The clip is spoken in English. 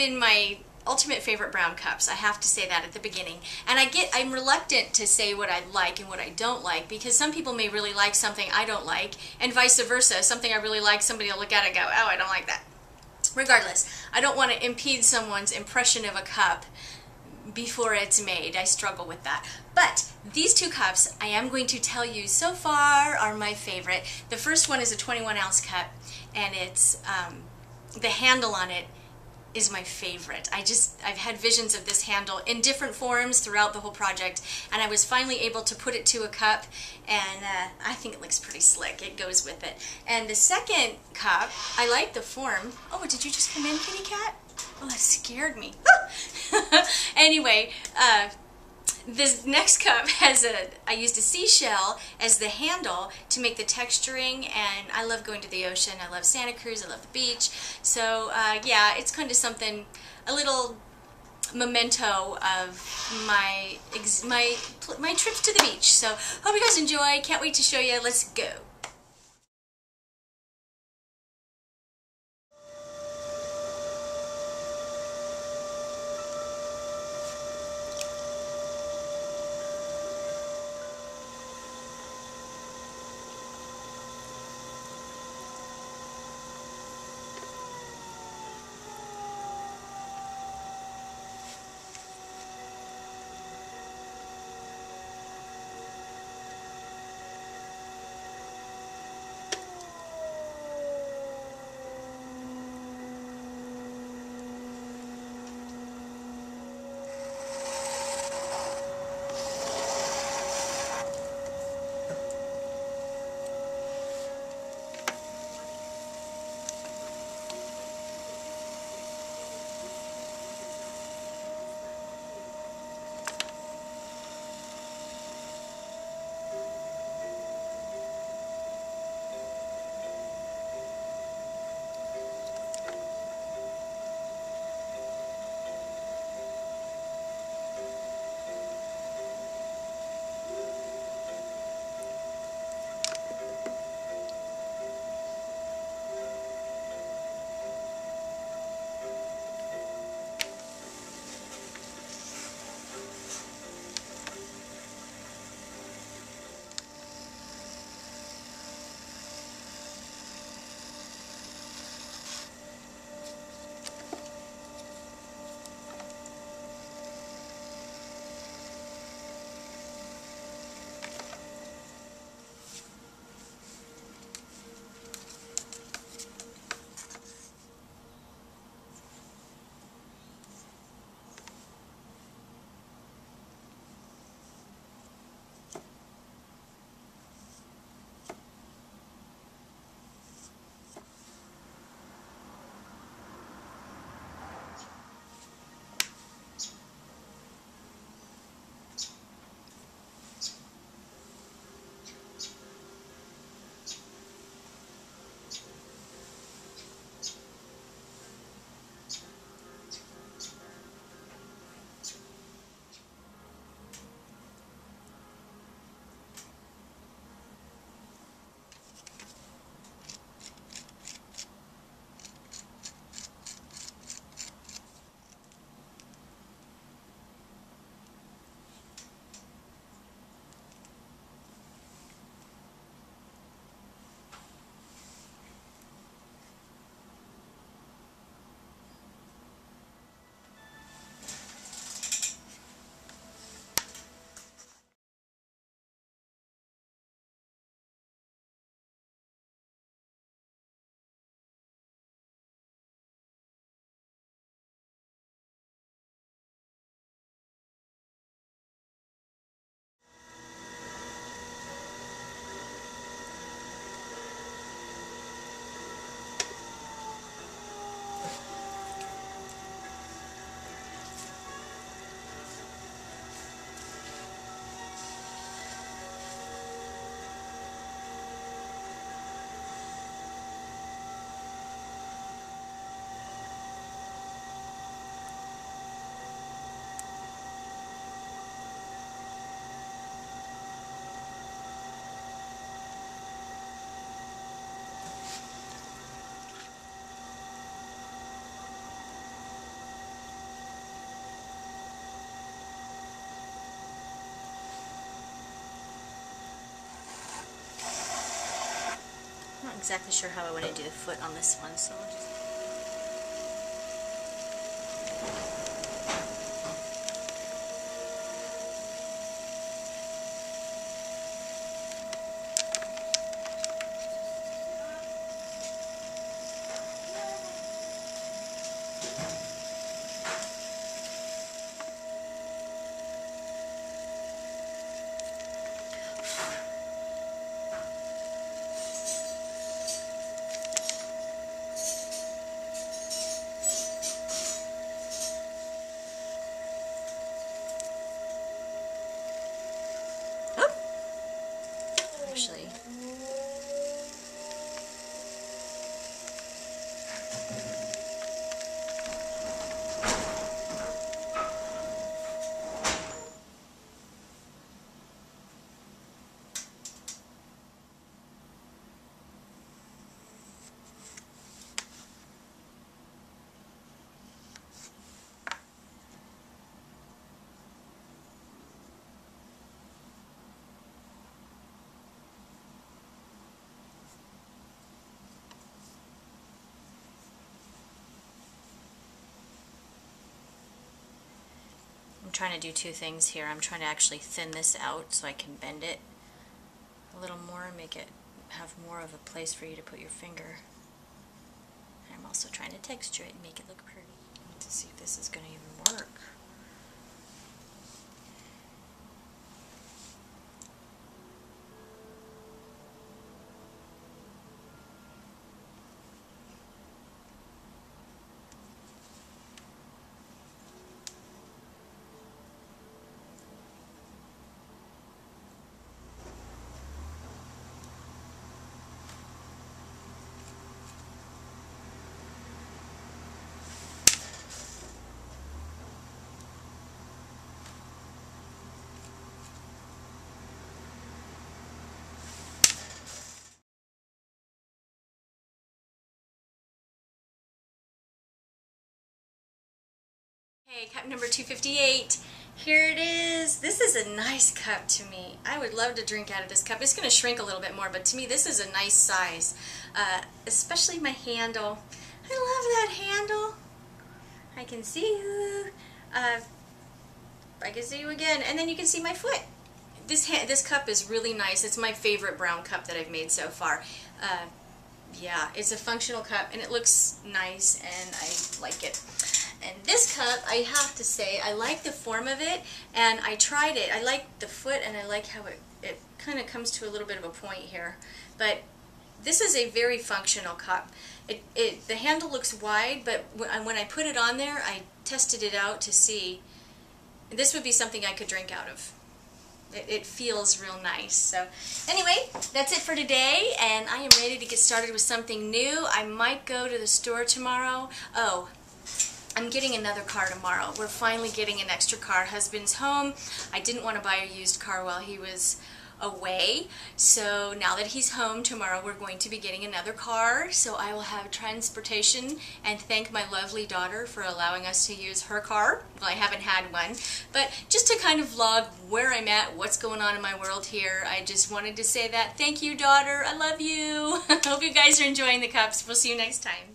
been my ultimate favorite brown cups. I have to say that at the beginning. And I get I'm reluctant to say what I like and what I don't like because some people may really like something I don't like and vice versa. Something I really like, somebody will look at it and go, "Oh, I don't like that." Regardless, I don't want to impede someone's impression of a cup before it's made. I struggle with that. But these two cups, I am going to tell you so far are my favorite. The first one is a 21 ounce cup and it's um, the handle on it is my favorite. I just, I've had visions of this handle in different forms throughout the whole project, and I was finally able to put it to a cup, and uh, I think it looks pretty slick. It goes with it. And the second cup, I like the form. Oh, did you just come in, kitty cat? Oh, that scared me. anyway, uh, this next cup has a, I used a seashell as the handle to make the texturing and I love going to the ocean. I love Santa Cruz, I love the beach. So uh, yeah, it's kind of something, a little memento of my, my, my trips to the beach. So hope you guys enjoy. Can't wait to show you. Let's go. Exactly sure how I want to do the foot on this one, so I'll just actually. I'm trying to do two things here. I'm trying to actually thin this out so I can bend it a little more and make it have more of a place for you to put your finger. I'm also trying to texture it and make it look pretty to see if this is going to even work. Okay, cup number 258. Here it is. This is a nice cup to me. I would love to drink out of this cup. It's going to shrink a little bit more, but to me this is a nice size. Uh, especially my handle. I love that handle. I can see you. Uh, I can see you again. And then you can see my foot. This, this cup is really nice. It's my favorite brown cup that I've made so far. Uh, yeah, it's a functional cup and it looks nice and I like it. And this cup, I have to say, I like the form of it, and I tried it. I like the foot, and I like how it, it kind of comes to a little bit of a point here. But this is a very functional cup. It, it, the handle looks wide, but when I put it on there, I tested it out to see. This would be something I could drink out of. It, it, feels real nice. So anyway, that's it for today, and I am ready to get started with something new. I might go to the store tomorrow. Oh, I'm getting another car tomorrow. We're finally getting an extra car. Husband's home. I didn't want to buy a used car while he was away. So now that he's home tomorrow, we're going to be getting another car. So I will have transportation and thank my lovely daughter for allowing us to use her car. Well, I haven't had one. But just to kind of vlog where I'm at, what's going on in my world here, I just wanted to say that. Thank you, daughter. I love you. Hope you guys are enjoying the cups. We'll see you next time.